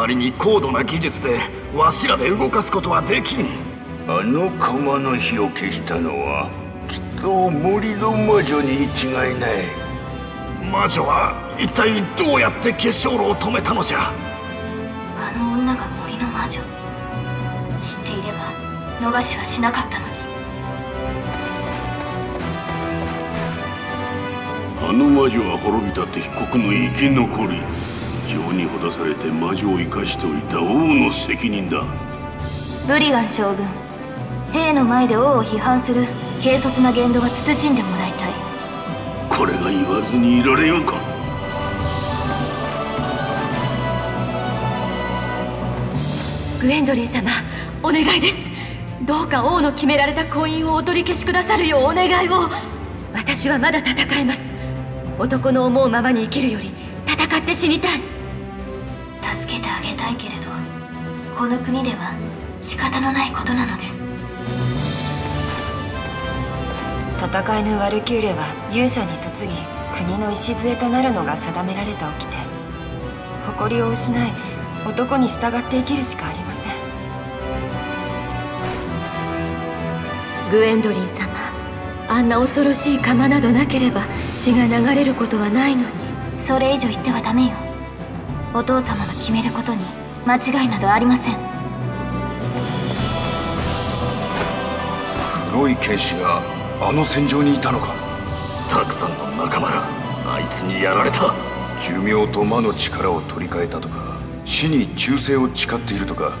まりに高度な技術でわしらで動かすことはできん。あの釜の火を消したのはきっと森の魔女に違いない。魔女は一体どうやって結晶炉を止めたのじゃ？あの女が森の魔女知っていれば逃しはしなかったのに。あの魔女は滅びた敵国の生き残り情にほだされて魔女を生かしておいた王の責任だ。ブリガン将軍兵の前で王を批判する軽率な言動は慎んでもらいたい。これが言わずにいられようか。グエンドリン様お願いです。どうか王の決められた婚姻をお取り消しくださるようお願いを。私はまだ戦えます。男の思うままに生きるより戦って死にたいこの国では仕方のないことなのです。戦いのワルキューレは勇者に嫁ぎ国の礎となるのが定められた掟誇りを失い男に従って生きるしかありません。グエンドリン様あんな恐ろしい釜などなければ血が流れることはないのに。それ以上言ってはダメよ。お父様の決めることに間違いなどありません。黒い剣士があの戦場にいたのか。たくさんの仲間があいつにやられた。寿命と魔の力を取り替えたとか死に忠誠を誓っているとか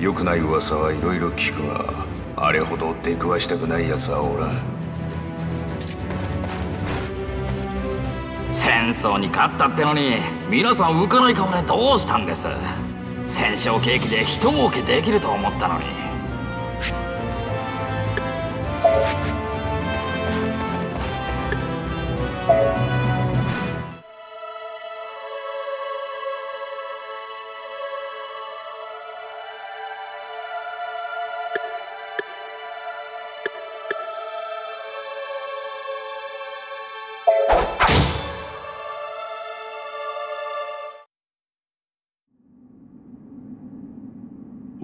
良くない噂はいろいろ聞くがあれほど出くわしたくない奴はおらん戦争に勝ったってのに皆さん浮かない顔でどうしたんです？戦勝ケーキで一儲けできると思ったのに。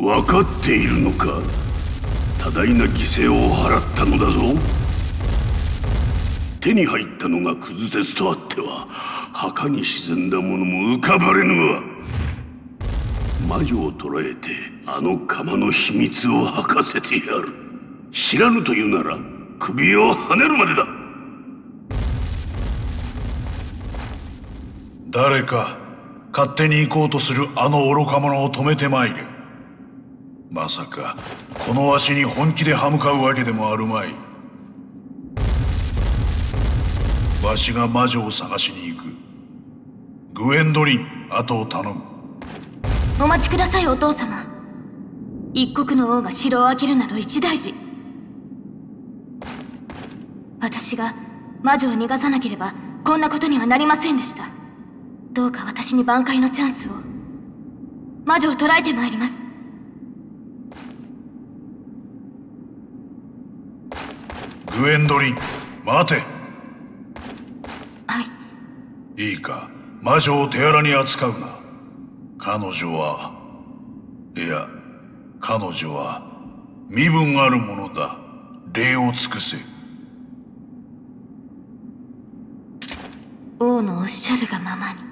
分かっているのか？多大な犠牲を払ったのだぞ？手に入ったのがクズ鉄とあっては墓に沈んだものも浮かばれぬわ。魔女を捕らえてあの釜の秘密を吐かせてやる。知らぬというなら首をはねるまでだ。誰か勝手に行こうとするあの愚か者を止めてまいれ。まさかこのわしに本気で歯向かうわけでもあるまい。わしが魔女を探しに行く。グエンドリン後を頼む。お待ちくださいお父様。一国の王が城を開けるなど一大事。私が魔女を逃がさなければこんなことにはなりませんでした。どうか私に挽回のチャンスを。魔女を捕らえてまいります。グエンドリン。待て。はい。いいか。魔女を手荒に扱うな。彼女はいや彼女は身分あるものだ。礼を尽くせ。王のおっしゃるがままに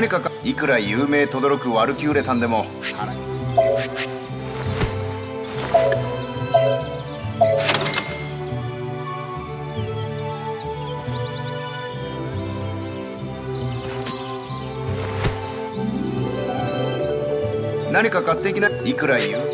何かかいくら有名とどろくワルキューレさんでも。何か買っていきないくら言う？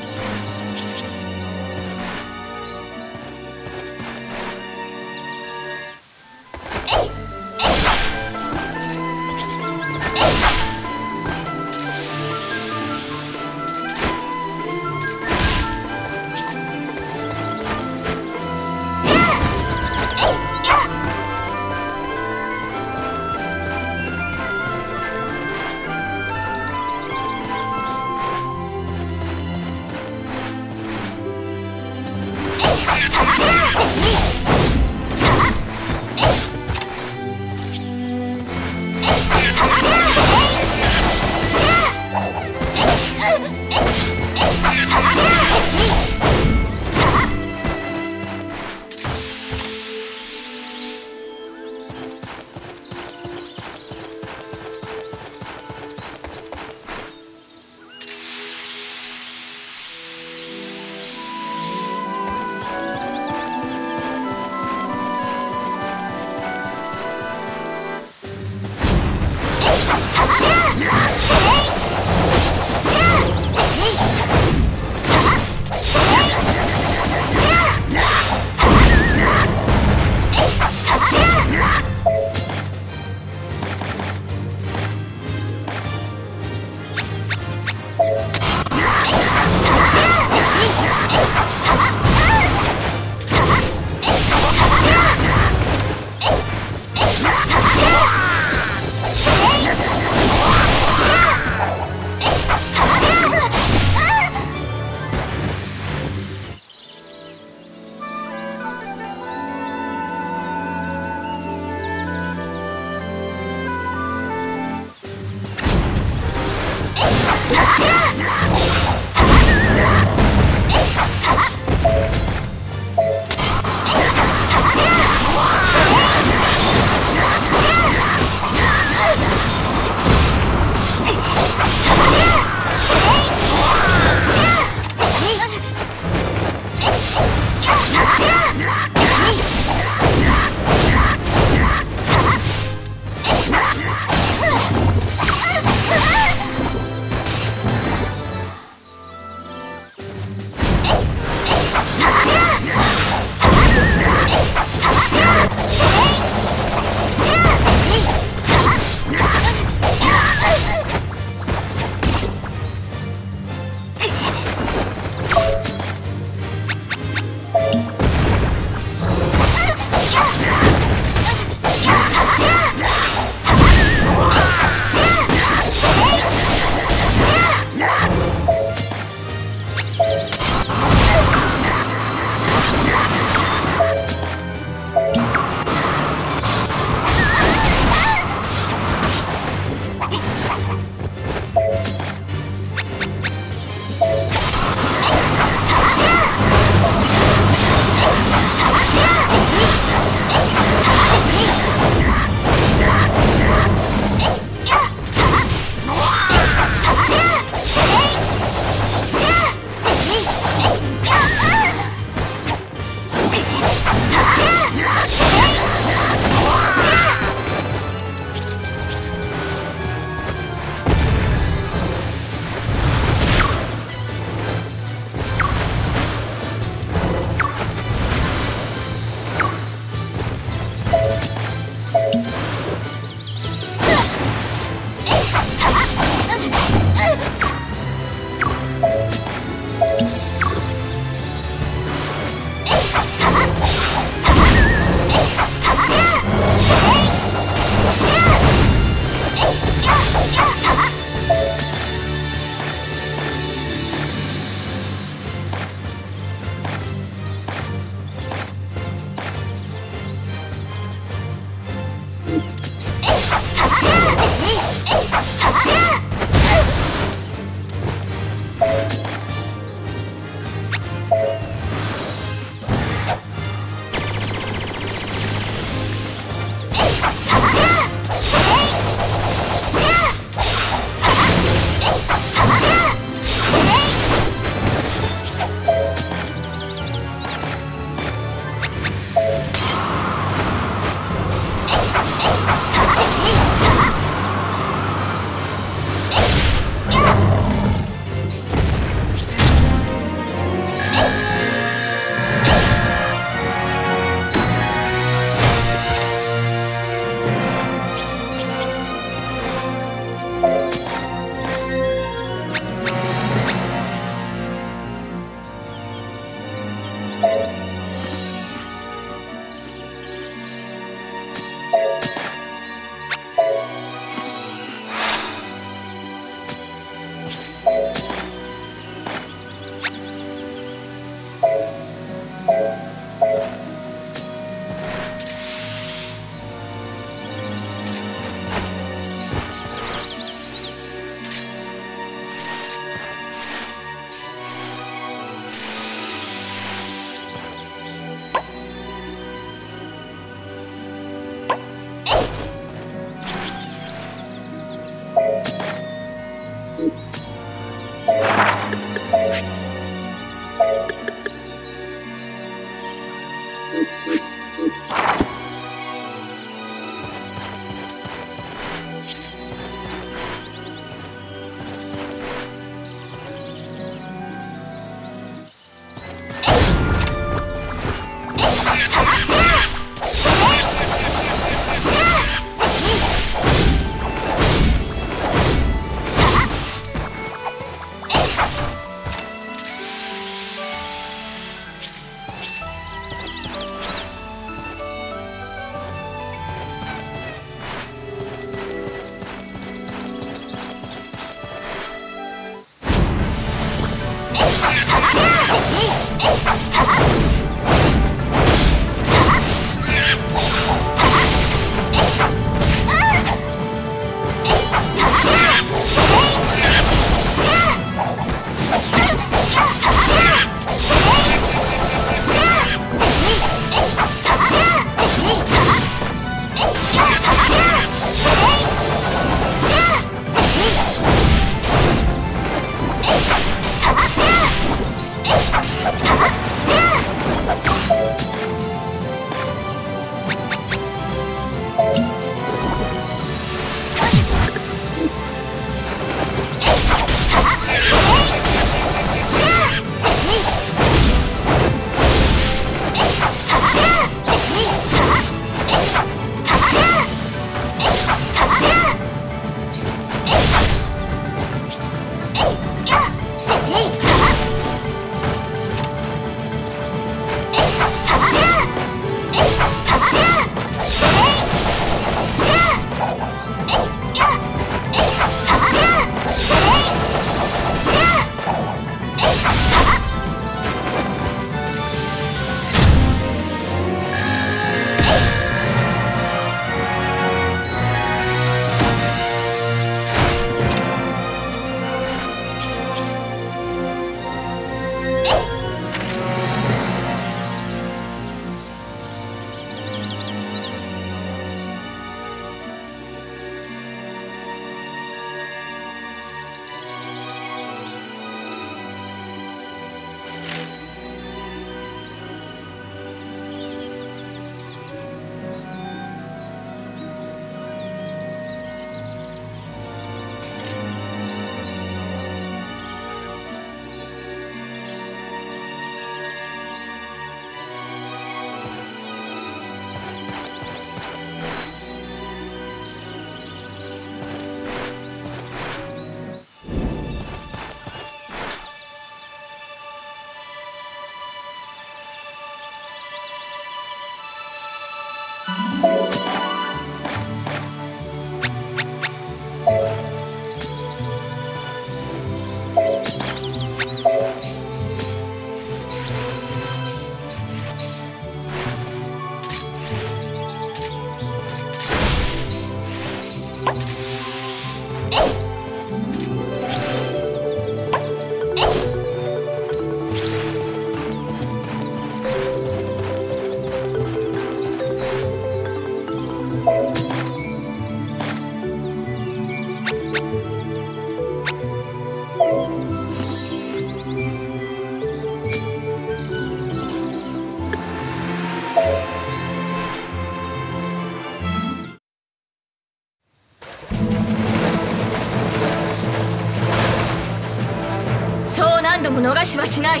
逃しはしない。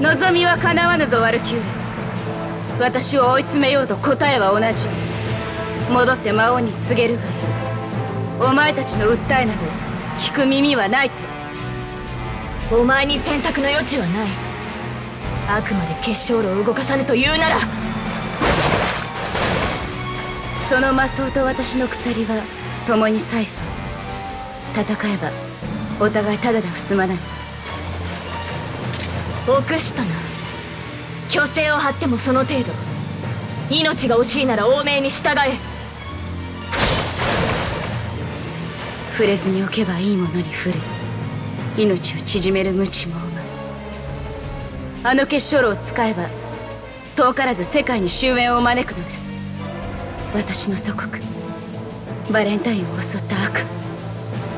望みは叶わぬぞワルキュー。レ私を追い詰めようと答えは同じ。戻って魔王に告げるがいい。お前たちの訴えなど聞く耳はないと。お前に選択の余地はない。あくまで結晶炉を動かさぬというなら。その魔装と私の鎖は共にサイファー。戦えばお互いただでは済まない臆したな。虚勢を張ってもその程度。命が惜しいなら王命に従え。触れずに置けばいいものに触れ。命を縮める無知もあの結晶炉を使えば遠からず世界に終焉を招くのです。私の祖国バレンタインを襲った悪。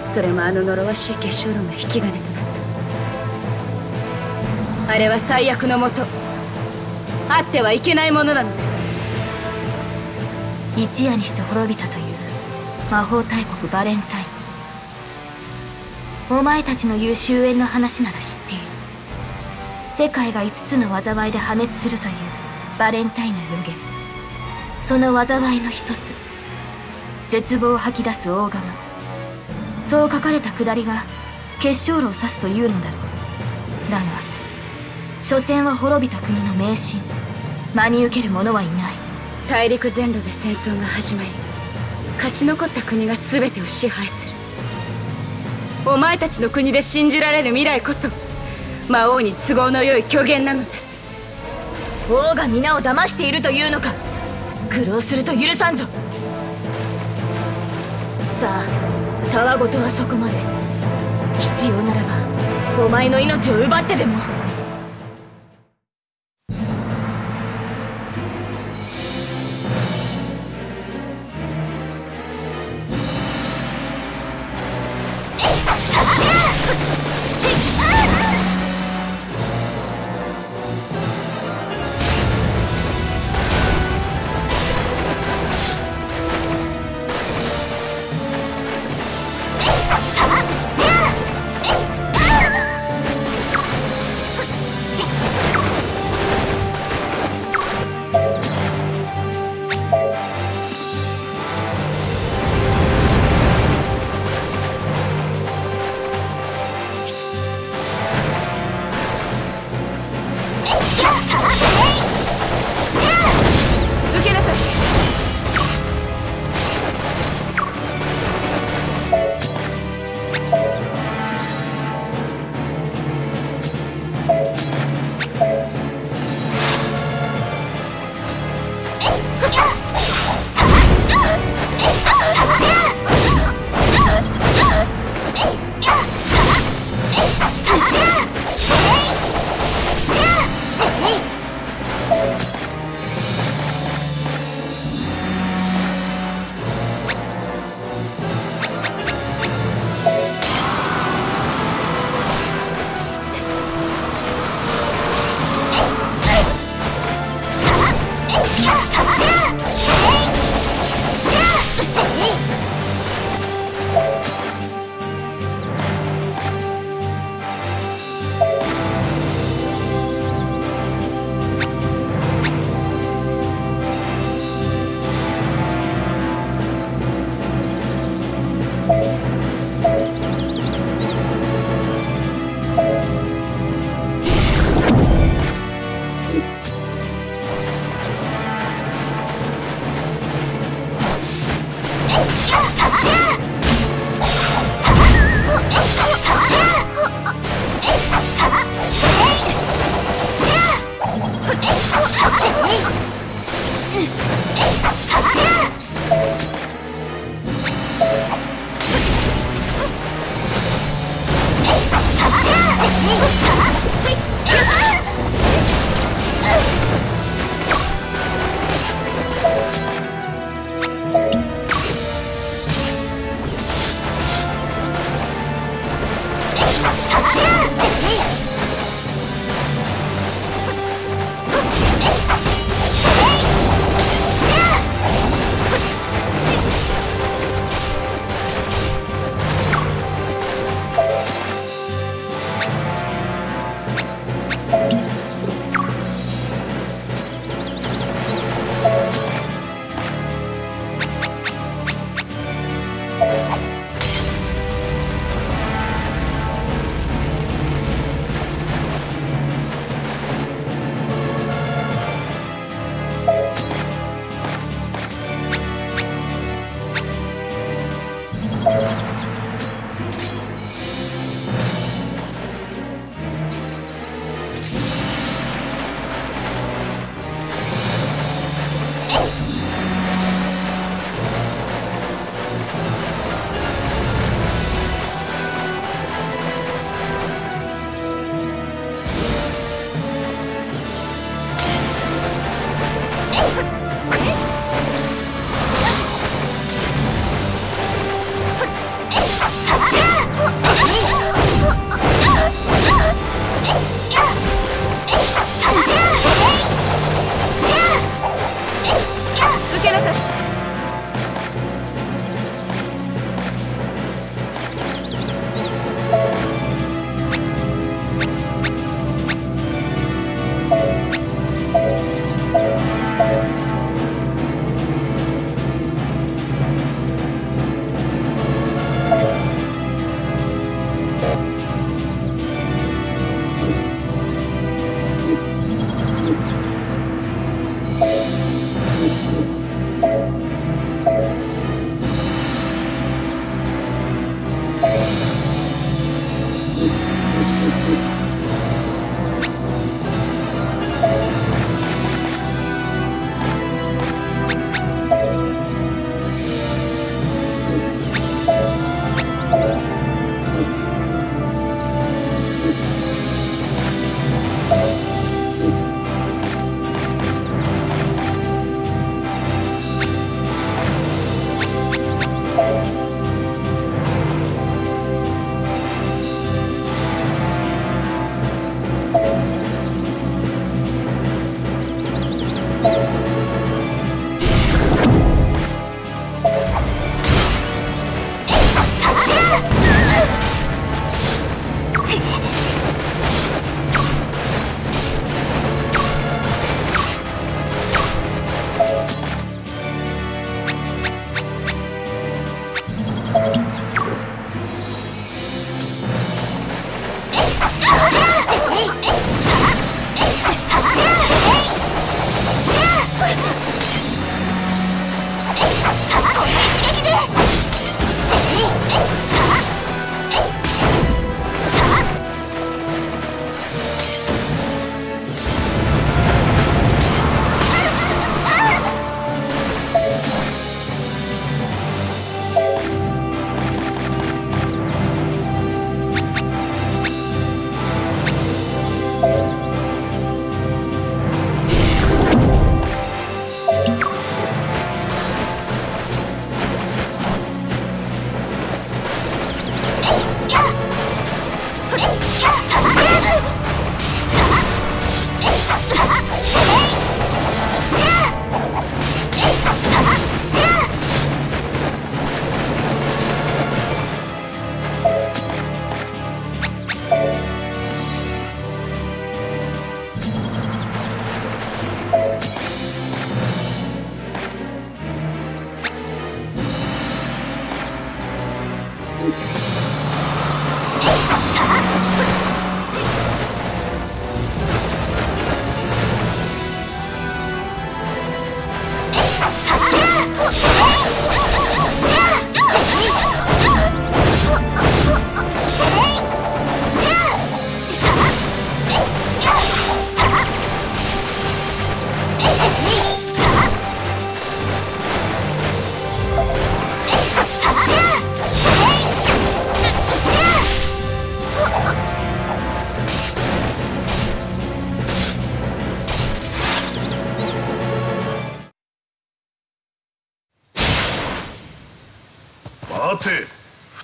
それもあの呪わしい結晶炉が引き金となった。あれは最悪のもと。あってはいけないものなのです。一夜にして滅びたという魔法大国バレンタイン。お前たちの言う終焉の話なら知っている。世界が5つの災いで破滅するというバレンタインの予言。その災いの一つ。絶望を吐き出す大釜。そう書かれたくだりが結晶炉を指すというのだろう。だが所詮は滅びた国の迷信。真に受ける者はいない。大陸全土で戦争が始まり勝ち残った国が全てを支配する。お前たちの国で信じられる未来こそ魔王に都合の良い虚言なのです。王が皆を騙しているというのか。苦労すると許さんぞ。さあたわごとはそこまで。必要ならばお前の命を奪ってでも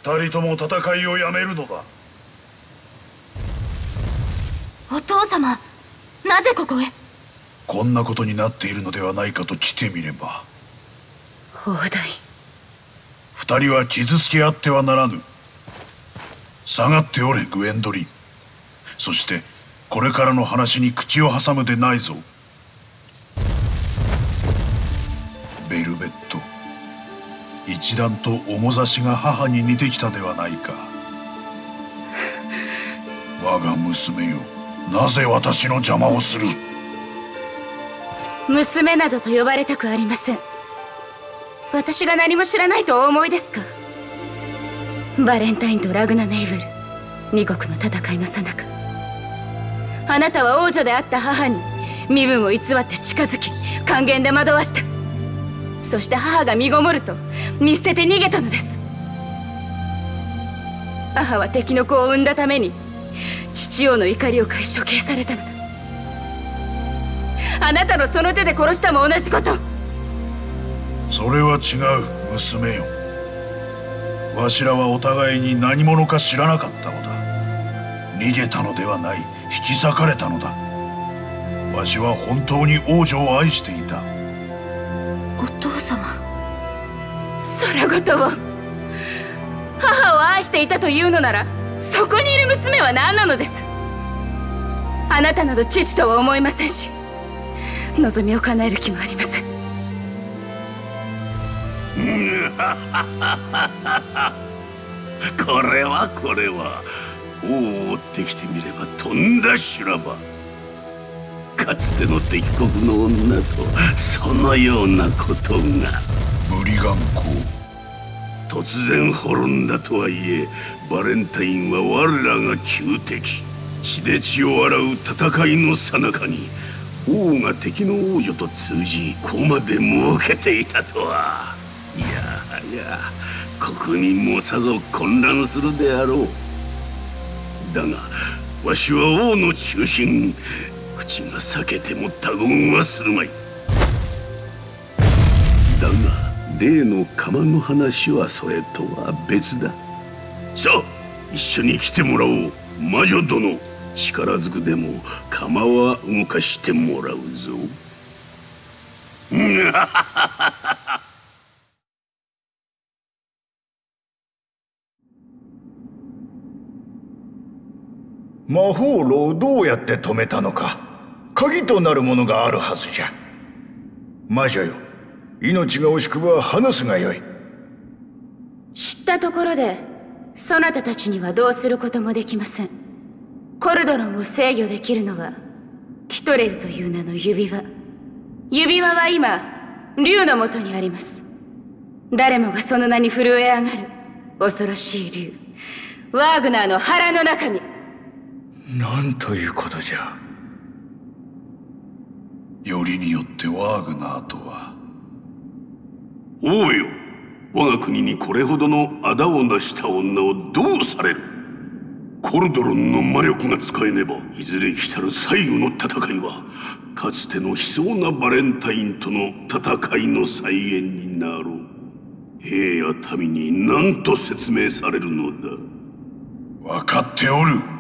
二人とも戦いをやめるのだ。お父様なぜここへ？こんなことになっているのではないかと来てみれば。砲台二人は傷つけ合ってはならぬ。下がっておれグエンドリン。そしてこれからの話に口を挟むでないぞ。ベルベット一段と面差しが母に似てきたではないか。我が娘よなぜ私の邪魔をする？娘などと呼ばれたくありません。私が何も知らないとお思いですか？バレンタインとラグナ・ネイブル二国の戦いの最中あなたは王女であった母に身分を偽って近づき還元で惑わした。そして母が身ごもると見捨てて逃げたのです。母は敵の子を産んだために父王の怒りを買い処刑されたのだ。あなたのその手で殺したも同じこと。それは違う娘よ。わしらはお互いに何者か知らなかったのだ。逃げたのではない。引き裂かれたのだ。わしは本当に王女を愛していた。お父様。空ごとを母を愛していたというのならそこにいる娘は何なのです。あなたなど父とは思いませんし望みを叶える気もありません。これはこれは王を追ってきてみればとんだ修羅場かつての敵国の女とそのようなことが。ブリガン校突然滅んだとはいえバレンタインは我らが旧敵。血で血を洗う戦いの最中に王が敵の王女と通じ駒で設けていたとは。いやはや国民もさぞ混乱するであろう。だがわしは王の中心。口が裂けても他言はするまい。だが例の釜の話はそれとは別だ。さあ一緒に来てもらおう。魔女殿。力ずくでも釜は動かしてもらうぞ。魔法炉をどうやって止めたのか。鍵となるものがあるはずじゃ。魔女よ命が惜しくば話すがよい。知ったところでそなたたちにはどうすることもできません。コルドロンを制御できるのはティトレルという名の指輪。指輪は今竜のもとにあります。誰もがその名に震え上がる恐ろしい竜。ワーグナーの腹の中に。なんということじゃよりによってワーグナーとは王よ。我が国にこれほどの仇をなした女をどうされる？コルドロンの魔力が使えねばいずれ来たる最後の戦いはかつての悲壮なバレンタインとの戦いの再現になろう。兵や民に何と説明されるのだ？分かっておる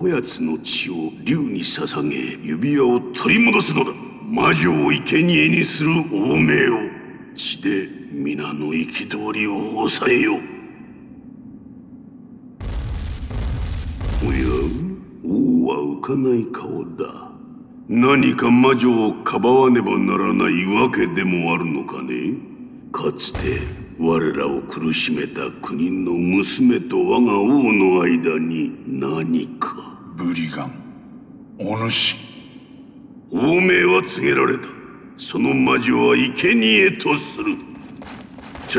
こやつの血を竜に捧げ指輪を取り戻すのだ。魔女を生贄にする王命を。血で皆の憤りを抑えよおや王は浮かない顔だ。何か魔女をかばわねばならないわけでもあるのかね。かつて我らを苦しめた国の娘と我が王の間に何か。ブリガン。お主。王命は告げられた。その魔女は生贄とする。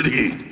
連れてけ。